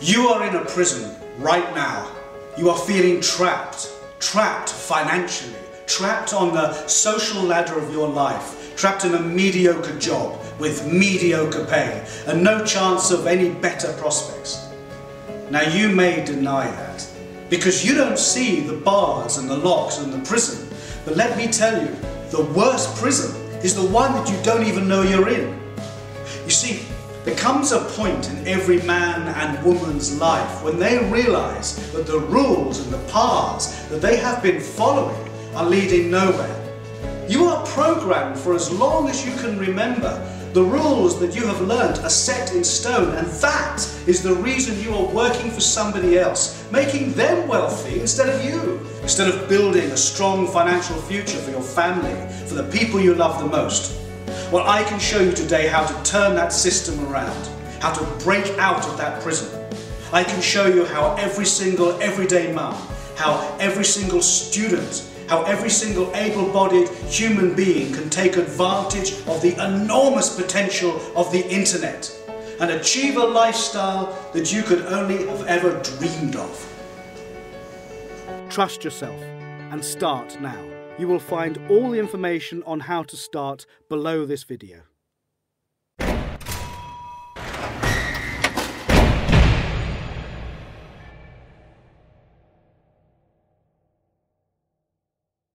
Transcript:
You are in a prison right now. You are feeling trapped, trapped financially, trapped on the social ladder of your life, trapped in a mediocre job with mediocre pay and no chance of any better prospects. Now you may deny that because you don't see the bars and the locks and the prison. But let me tell you, the worst prison is the one that you don't even know you're in. You see, there comes a point in every man and woman's life when they realize that the rules and the paths that they have been following are leading nowhere. You are programmed for as long as you can remember. The rules that you have learnt are set in stone, and that is the reason you are working for somebody else, making them wealthy instead of you, instead of building a strong financial future for your family, for the people you love the most. Well, I can show you today how to turn that system around, how to break out of that prison. I can show you how every single everyday mum, how every single student, how every single able-bodied human being can take advantage of the enormous potential of the internet and achieve a lifestyle that you could only have ever dreamed of. Trust yourself and start now. You will find all the information on how to start below this video.